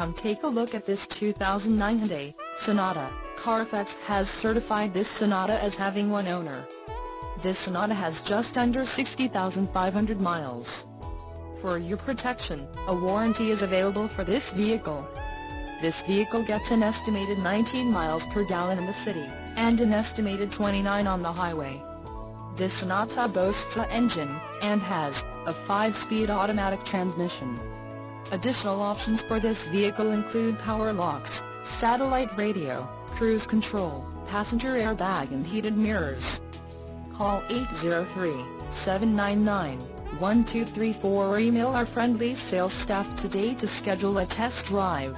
Come take a look at this 2009 Hyundai Sonata. Carfax has certified this Sonata as having one owner. This Sonata has just under 60,500 miles. For your protection, a warranty is available for this vehicle. This vehicle gets an estimated 19 miles per gallon in the city, and an estimated 29 on the highway. This Sonata boasts a engine, and has, a 5-speed automatic transmission. Additional options for this vehicle include power locks, satellite radio, cruise control, passenger airbag and heated mirrors. Call 803-799-1234 or email our friendly sales staff today to schedule a test drive.